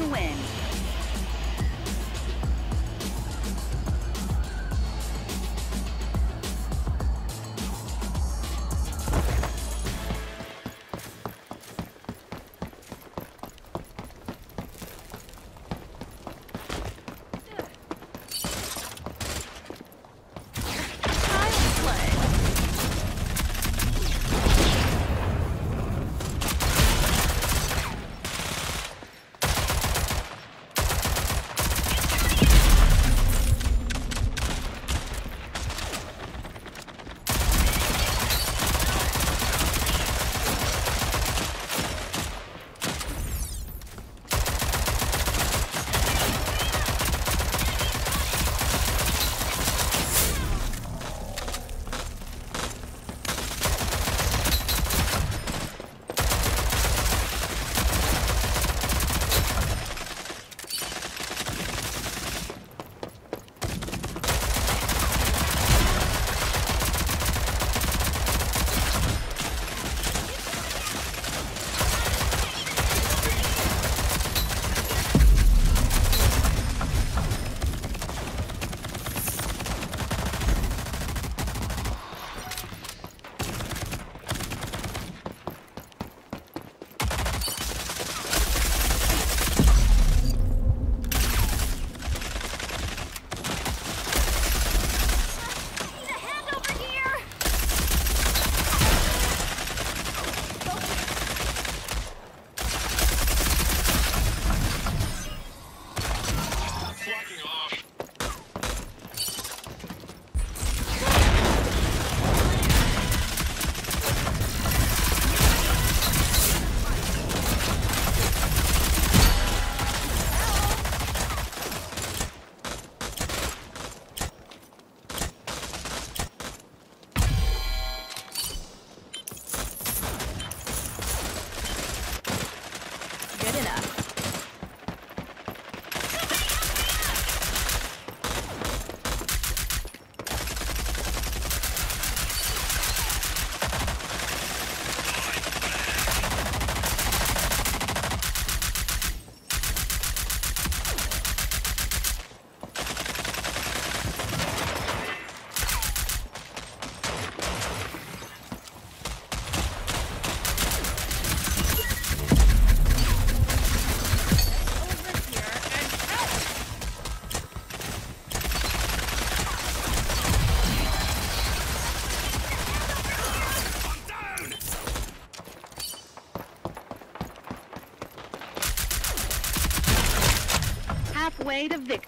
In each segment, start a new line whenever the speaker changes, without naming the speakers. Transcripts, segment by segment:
to win.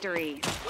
Victory.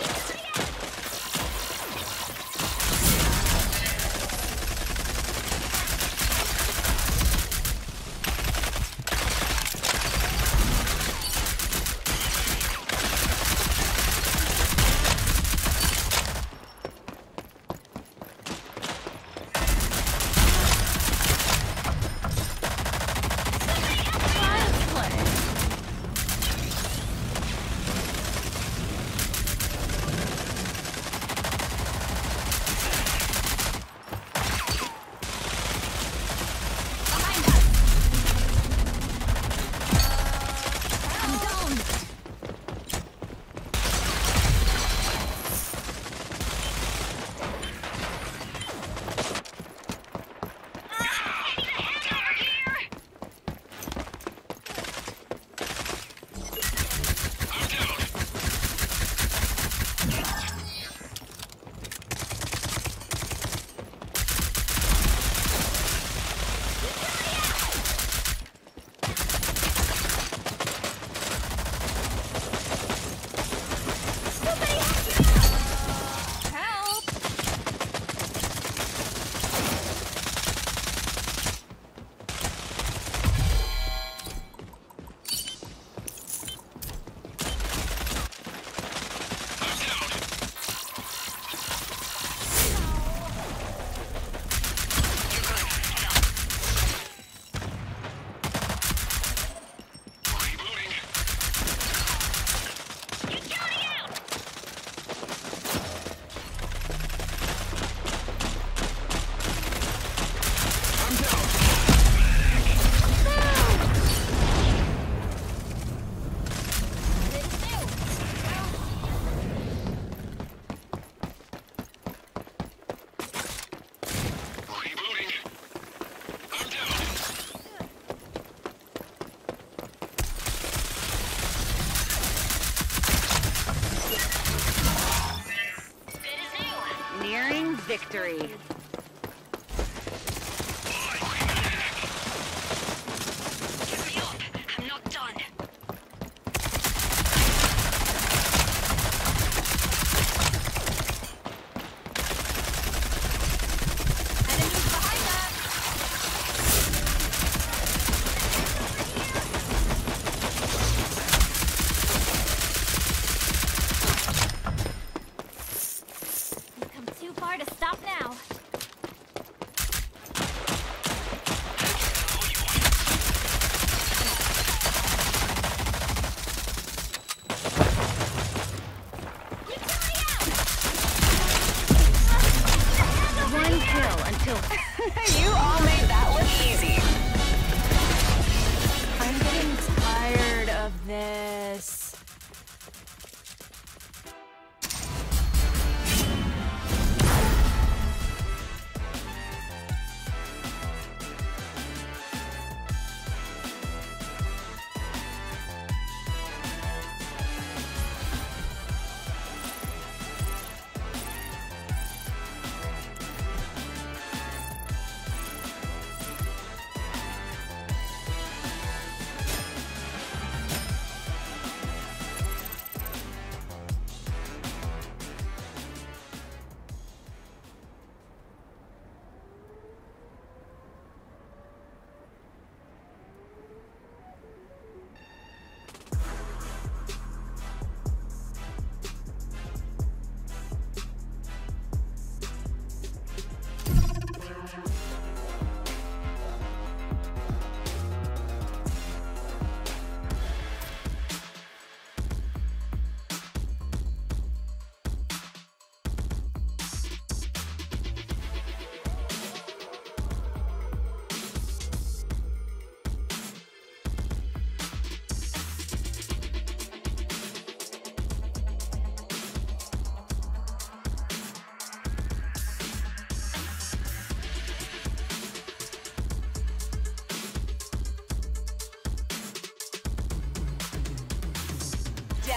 Victory.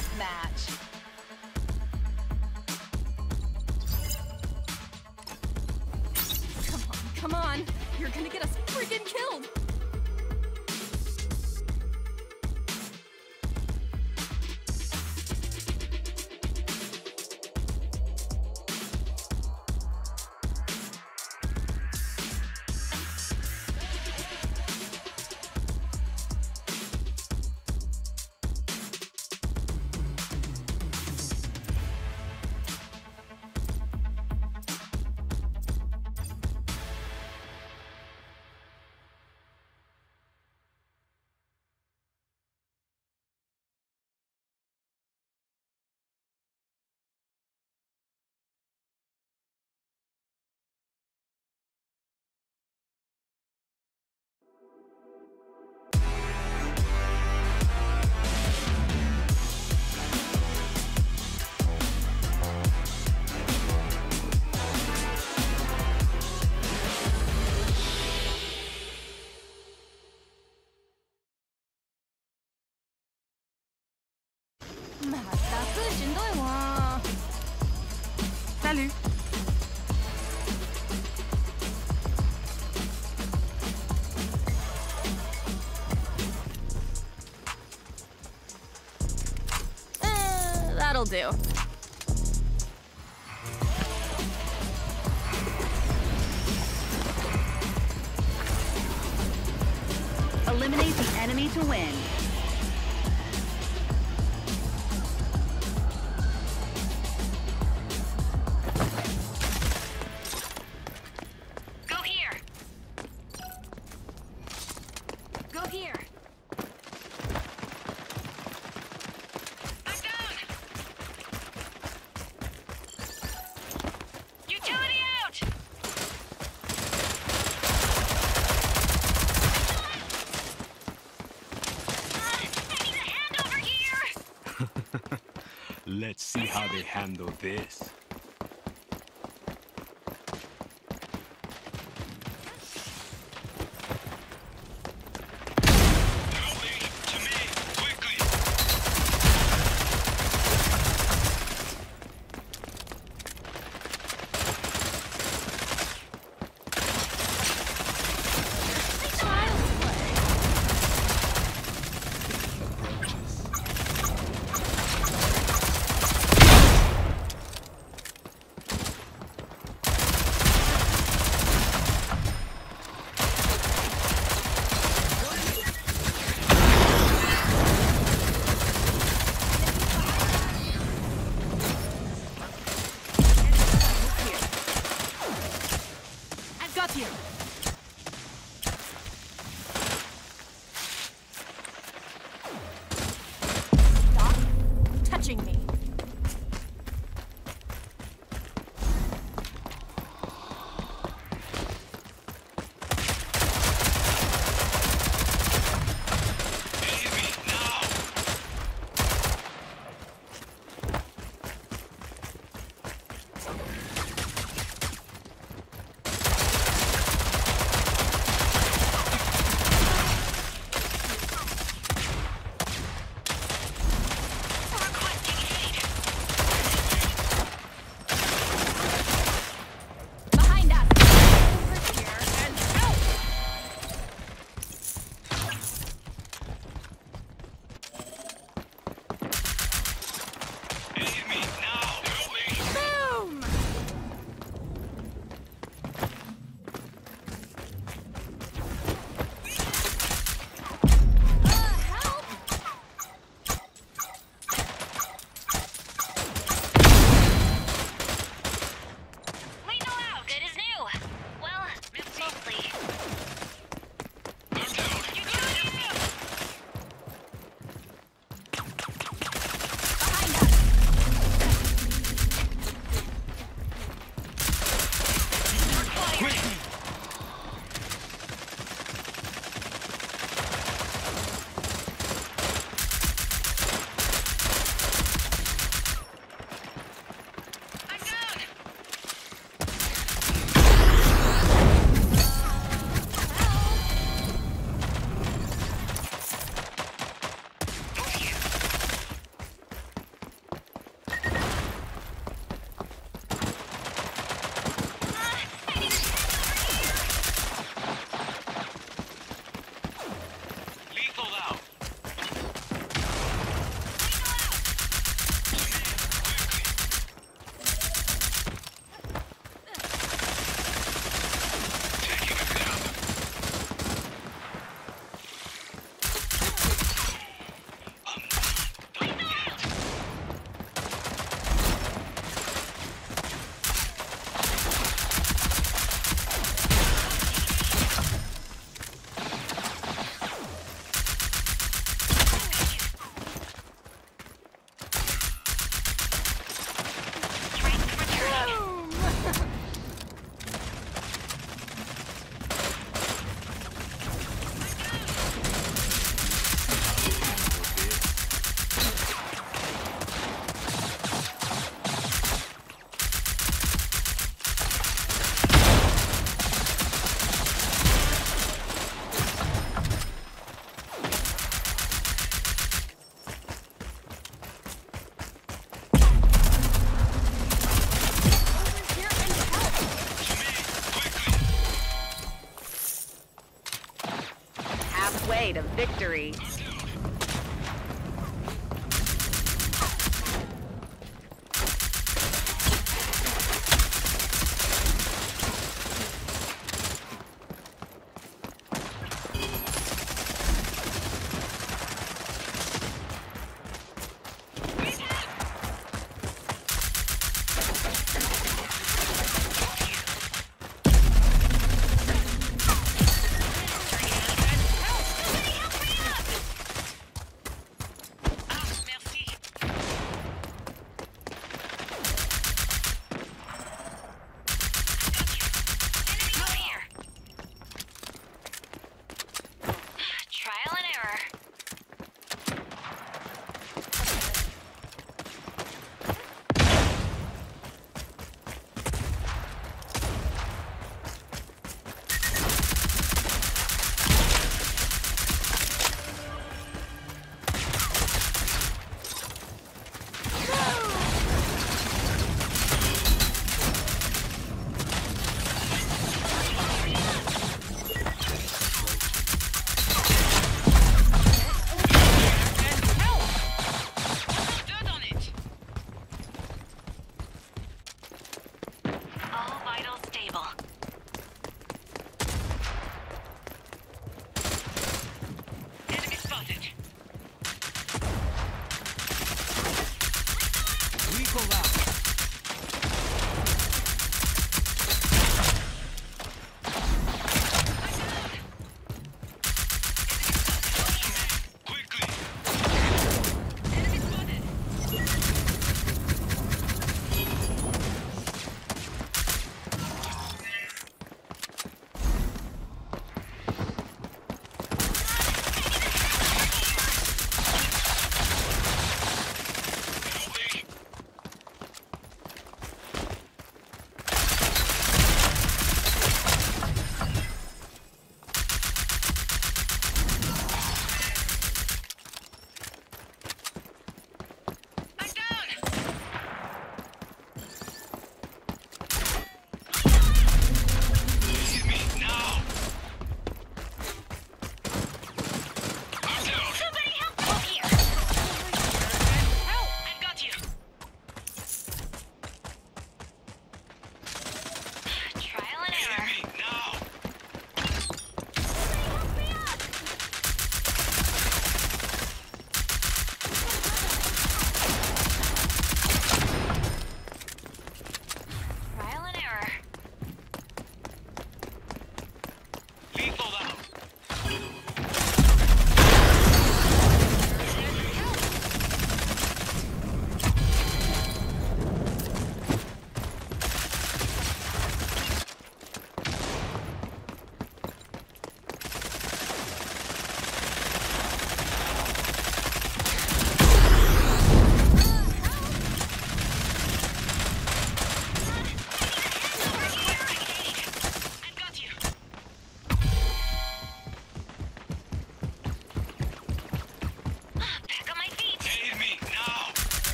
Deathmatch.
Come on, come on. You're gonna get us freaking killed.
Salut.
Eh, that'll do.
Eliminate the enemy to win.
Let's see how they handle this.
Victory.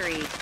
Victory.